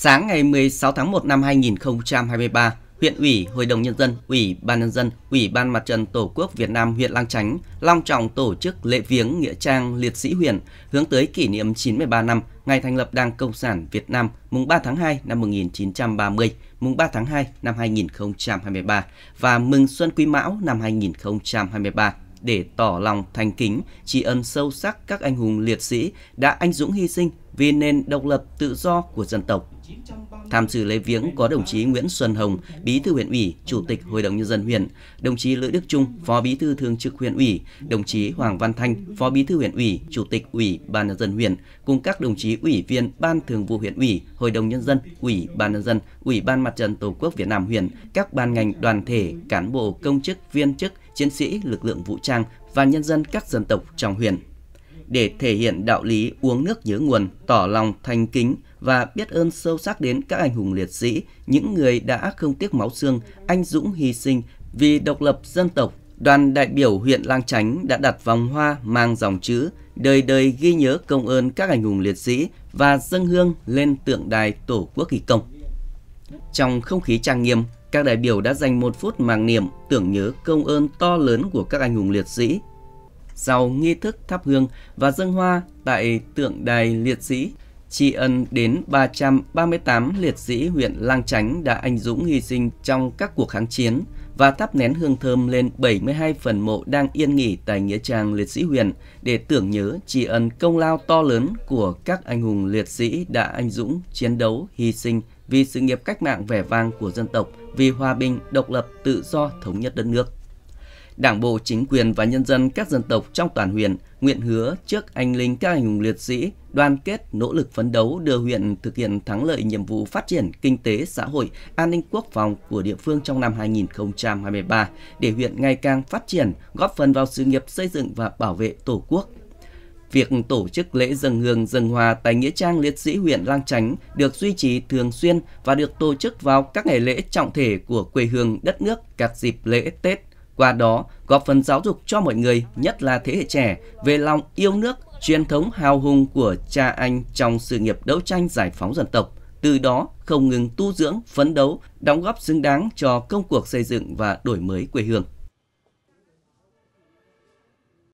Sáng ngày 16 tháng 1 năm 2023, huyện ủy, hội đồng nhân dân, ủy ban nhân dân, ủy ban mặt trận tổ quốc Việt Nam huyện Lang Chánh long trọng tổ chức lễ viếng nghĩa trang liệt sĩ huyện hướng tới kỷ niệm 93 năm ngày thành lập Đảng Cộng sản Việt Nam mùng 3 tháng 2 năm 1930, mùng 3 tháng 2 năm 2023 và mừng Xuân Quý Mão năm 2023 để tỏ lòng thành kính, tri ân sâu sắc các anh hùng liệt sĩ đã anh dũng hy sinh vì nền độc lập tự do của dân tộc. Tham dự lễ viếng có đồng chí Nguyễn Xuân Hồng, Bí thư huyện ủy, Chủ tịch Hội đồng nhân dân huyện, đồng chí Lữ Đức Trung, Phó Bí thư Thường trực huyện ủy, đồng chí Hoàng Văn Thanh, Phó Bí thư huyện ủy, Chủ tịch Ủy ban nhân dân huyện cùng các đồng chí ủy viên Ban Thường vụ huyện ủy, Hội đồng nhân dân, Ủy ban nhân dân, Ủy ban Mặt trận Tổ quốc Việt Nam huyện, các ban ngành đoàn thể, cán bộ công chức, viên chức, chiến sĩ lực lượng vũ trang và nhân dân các dân tộc trong huyện để thể hiện đạo lý uống nước nhớ nguồn, tỏ lòng thành kính và biết ơn sâu sắc đến các anh hùng liệt sĩ, những người đã không tiếc máu xương, anh dũng hy sinh vì độc lập dân tộc. Đoàn đại biểu huyện Lang Chánh đã đặt vòng hoa mang dòng chữ đời đời ghi nhớ công ơn các anh hùng liệt sĩ và dâng hương lên tượng đài Tổ quốc ghi công. Trong không khí trang nghiêm, các đại biểu đã dành một phút mang niệm tưởng nhớ công ơn to lớn của các anh hùng liệt sĩ sau nghi thức thắp hương và dân hoa tại tượng đài liệt sĩ tri ân đến 338 liệt sĩ huyện Lang Chánh đã anh dũng hy sinh trong các cuộc kháng chiến và thắp nén hương thơm lên 72 phần mộ đang yên nghỉ tại Nghĩa trang liệt sĩ huyện để tưởng nhớ tri ân công lao to lớn của các anh hùng liệt sĩ đã anh dũng chiến đấu hy sinh vì sự nghiệp cách mạng vẻ vang của dân tộc, vì hòa bình, độc lập, tự do, thống nhất đất nước. Đảng bộ, chính quyền và nhân dân các dân tộc trong toàn huyện nguyện hứa trước anh linh các anh hùng liệt sĩ đoàn kết nỗ lực phấn đấu đưa huyện thực hiện thắng lợi nhiệm vụ phát triển kinh tế xã hội, an ninh quốc phòng của địa phương trong năm 2023 để huyện ngày càng phát triển, góp phần vào sự nghiệp xây dựng và bảo vệ Tổ quốc. Việc tổ chức lễ dân hương dân hòa tại Nghĩa trang liệt sĩ huyện Lang Chánh được duy trì thường xuyên và được tổ chức vào các ngày lễ trọng thể của quê hương đất nước các dịp lễ Tết qua đó, góp phần giáo dục cho mọi người, nhất là thế hệ trẻ, về lòng yêu nước, truyền thống hào hùng của cha anh trong sự nghiệp đấu tranh giải phóng dân tộc. Từ đó, không ngừng tu dưỡng, phấn đấu, đóng góp xứng đáng cho công cuộc xây dựng và đổi mới quê hương.